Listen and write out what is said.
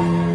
you